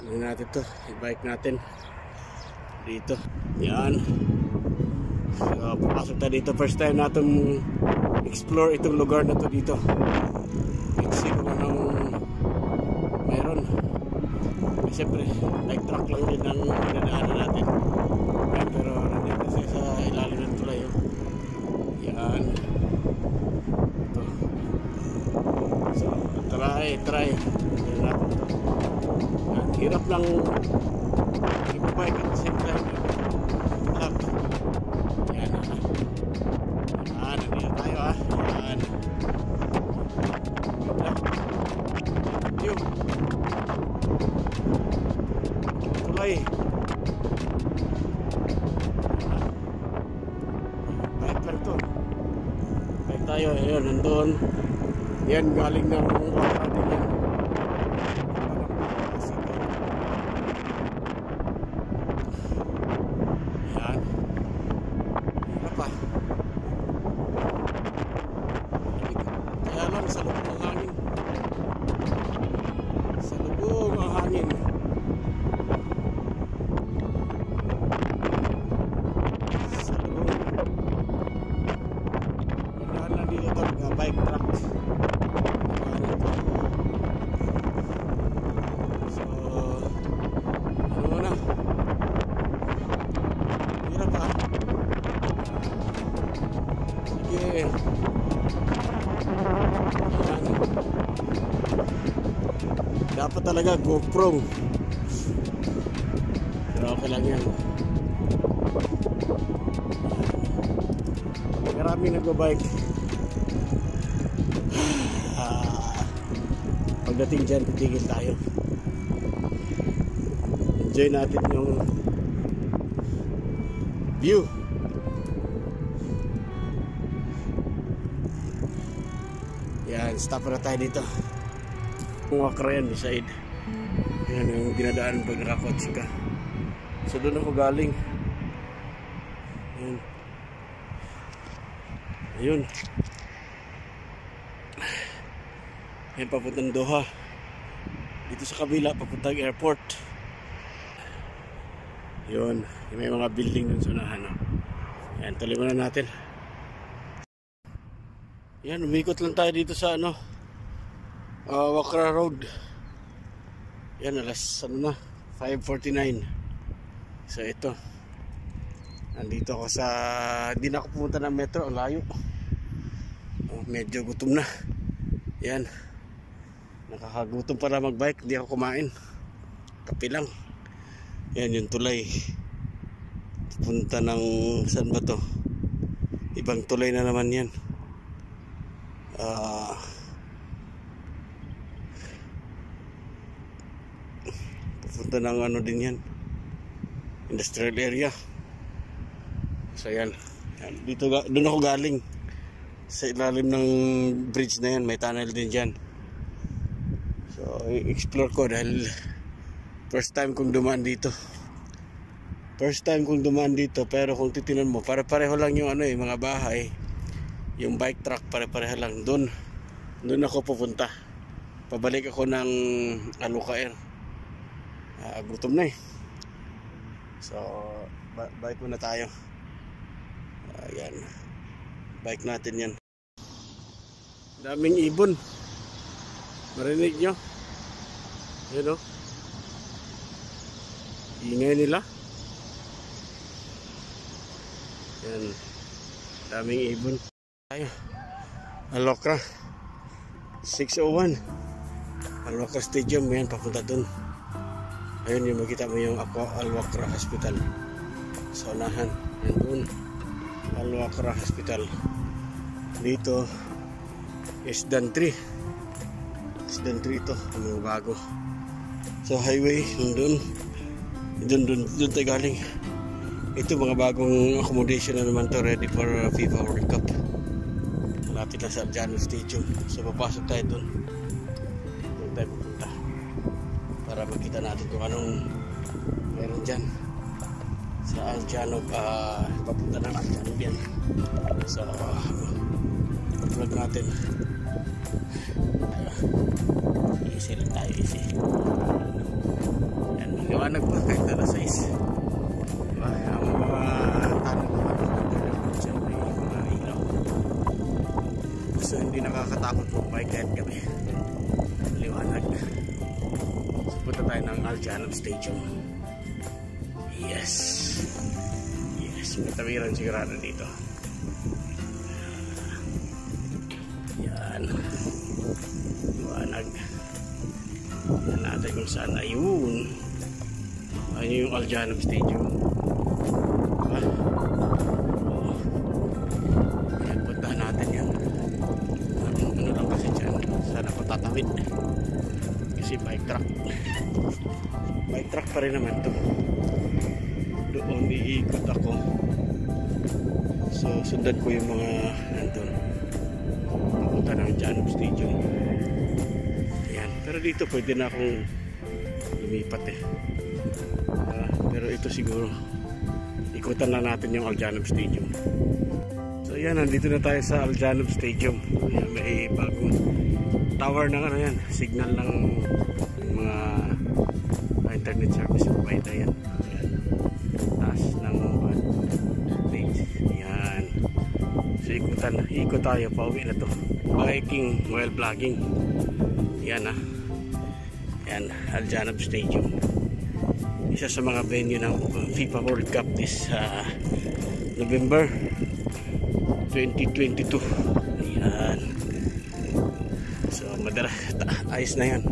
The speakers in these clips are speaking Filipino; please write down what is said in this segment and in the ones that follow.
ano natin to? I-bike natin. Dito. Yan. So papasok tayo dito. First time natin explore itong lugar na to dito. Let's see kung anong meron siyempre like truck lang din ang dinadaanan natin yan, pero nandito siya sa ilalim ng tulay oh. yan ito so try try Tignan natin to yan, hirap lang i-bike at the yan nandito tayo ah yan ganda yun tulay bike bike tayo ayun nandun. Yan galing ng natin yan yan hirap pa kaya lang sa lubog ng hangin sa lubog ng hangin sa lubog Pagdaan lang dito ito mga bike truck so ano muna hirap ah sige Ayan. Dapat talaga GoPro. Pero okay lang yan. Maraming nagbabike. Pagdating dyan, titigil tayo. Enjoy natin yung view. Yan, stop na tayo dito. Kung wakra yan, beside. Yan yung dinadaan pag nakakotsi ka. So doon ako galing. Yan. Ayun. Yan papuntang Doha. Dito sa kabila, papuntang airport. Yun. May mga building dun sa unahan. No? Yan, tuloy muna natin. Yan, umikot lang tayo dito sa ano, uh, Wakra Road. Yan, alas ano na, 5.49. So ito, nandito ako sa, hindi na ako pumunta ng metro, ang layo. Oh, medyo gutom na. Yan, nakakagutom para magbike, hindi ako kumain. Kape lang. Yan yung tulay. Punta ng, saan ba to? Ibang tulay na naman yan. Ah, pupunta ng ano din yan industrial area so yan, yan. dito doon ako galing sa ilalim ng bridge na yan may tunnel din dyan so i-explore ko dahil first time kong dumaan dito. First time kong dumaan dito pero kung titinan mo pare-pareho lang yung ano eh mga bahay. Yung bike truck pare-pareho lang. Doon doon ako pupunta. Pabalik ako ng Aluca Air Ah, gutom na eh. So bike muna tayo. Ayan. Bike natin yan. Daming ibon marinig nyo? Yun o ingay nila. Yan daming ibon. Tayo Alokra. 601 Alokra Stadium. Yan papunta dun. Ayun yung makita mo yung Aqua Alwakra Hospital. Sa unahan. Yan dun. Alwakra Hospital. Dito is Dan 3 3 ito. Yung bago. So highway yun dun dun dun tayo galing. Ito mga bagong accommodation na naman to ready for uh, FIFA World Cup. Malapit na sa Arjano Stadium. So papasok tayo dun. Dun tayo pupunta. Para makita natin kung anong meron dyan. Sa Aljano uh, papunta ng Aljano yan so vlog natin easy lang tayo easy Yan, liwanag pa kahit alas 6. Diba? Ang mga tanong may mga ilaw. So hindi nakakatakot po kahit gabi. Liwanag. So punta tayo ng Aljanov Stadium. Yes. Yes, may tawiran sigurado dito. Yan. Liwanag. Yan natin kung saan. Ayun. Ayun yung Aljanov Stadium. Diba? Oh. Natin yan. Ano, lang kasi dyan. Sana ko tatawid. Kasi bike truck. Bike truck pa rin naman to. Doon iikot ako. So, sundan ko yung mga nandun. Janov Stadium. Ayan. Pero dito pwede na akong lumipat eh. Ah, pero ito siguro ikutan na natin yung Aljanov Stadium. So yan, nandito na tayo sa Aljanov Stadium. Ayan, may bagong tower ng ano yan, signal ng mga uh, internet service provider yan. Ayan. Taas ng uh, stage. Ayan. So ikutan, ikot tayo, pauwi na to. Biking while vlogging. Yan ah. Yan, Aljanov Stadium. Isa sa mga venue ng FIFA World Cup this uh, November 2022. Ayan. So, madara, ayos na yan.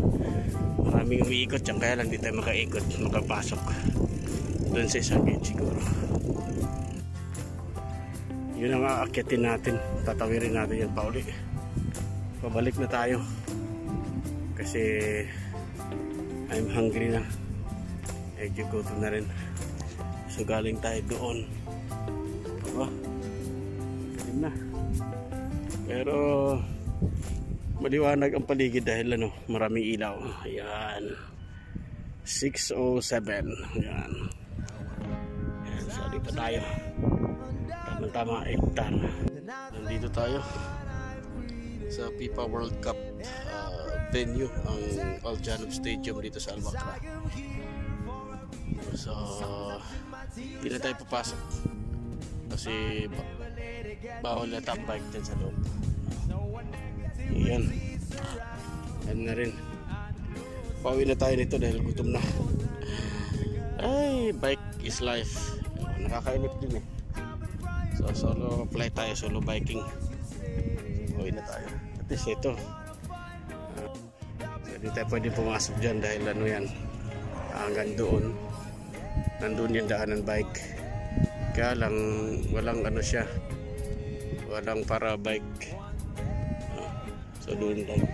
Maraming umiikot dyan, kaya lang di tayo makaikot, makapasok. Doon sa isang gate siguro. Yun ang aakyatin natin. Tatawirin natin yan pauli. Pabalik na tayo. Kasi I'm hungry na. Gutom na rin. So galing tayo doon. Diba? Galing na. Pero maliwanag ang paligid dahil ano, maraming ilaw. Ayan. 607. Ayan. Ayan, so dito tayo. Tama-tama, hektar. Nandito tayo sa FIFA World Cup uh, venue ang Aljanov Stadium dito sa Albacra. So, hindi na tayo papasok kasi ba bawal na top bike din sa loob. Yan. Yan na rin. Pauwi na tayo nito dahil gutom na. Ay, bike is life. Nakakainip din eh. So, solo flight tayo, solo biking. Pauwi na tayo. At least ito. Uh, so, hindi tayo pwede pumasok dyan dahil ano yan. Hanggang doon. Nandun yung daanan bike. Kaya lang, walang ano siya. Walang para bike. Uh, so, doon lang.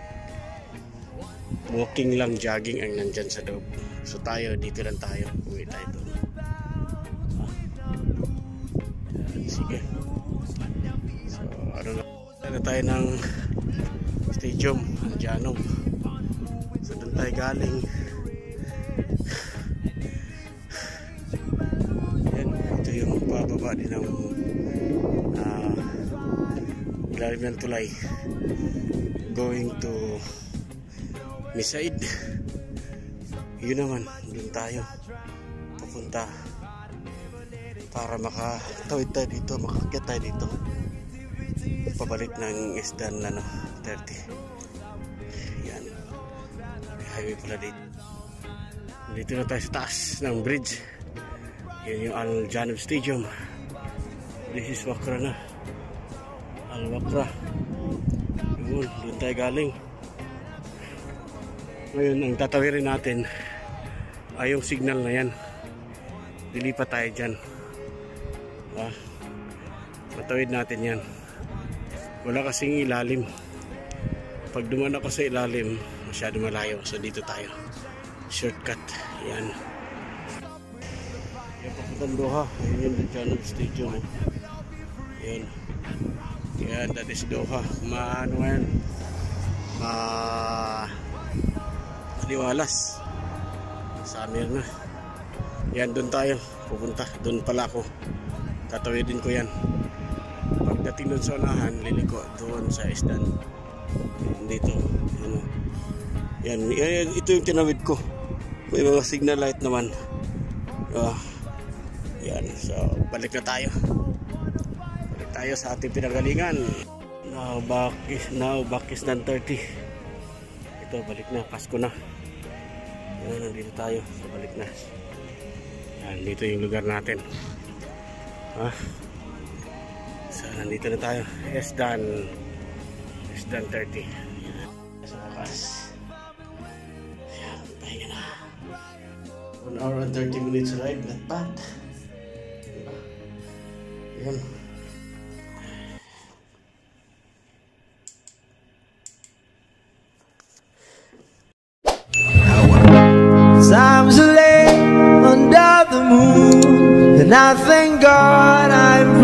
Walking lang, jogging ang nandyan sa loob. So, tayo, dito lang tayo. Uwi tayo doon. sige so ano na na tayo ng stadium Janong. So tayo galing? Yan ito yung pababa din ng uh, ilalim ng tulay. Going to Misaid. Yun naman doon tayo. Papunta para makatawid tayo dito makakyat tayo dito pabalik ng isdan na no 30 yan. May highway pala dito. Dito na tayo sa taas ng bridge. Yan yung Al Janib Stadium. This is Wakra na. Al Wakra. Yun doon tayo galing. Ngayon ang tatawirin natin ay yung signal na yan. Dilipat tayo dyan. Ah, matawid natin yan. Wala kasing ilalim. Pag duman ako sa ilalim, masyado malayo. So dito tayo. Shortcut. Yan. Yan papuntang Doha. Yan yung Janub Stadium. Yan. Yan, that is Doha. Maano yan. Ma... Liwalas. Samir na. Yan, doon tayo. Pupunta. Doon pala ako tatawidin ko yan pagdating doon sa unahan liliko doon sa isdan dito yan, yan, yan ito yung tinawid ko May mga signal light naman. Oh. Yan. So, balik na tayo. Balik tayo sa ating pinagalingan. Now back is, now back is 9.30. Ito, balik na. Pasko na. Yan, nandito tayo. So, balik na. Yan, dito yung lugar natin. Ha? Nandito na tayo. Esdan. Esdan 30. Yan. Sa wakas. Na. 1 hour and 30 minutes ride. Not bad. Diba? Times are late under the moon, and I thank God I'm.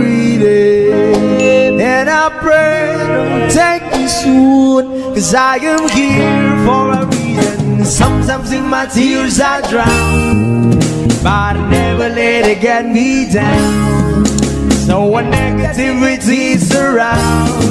And I pray don't take me soon, cause I am here for a reason. Sometimes in my tears I drown, but I never let it get me down. So when negativity surrounds.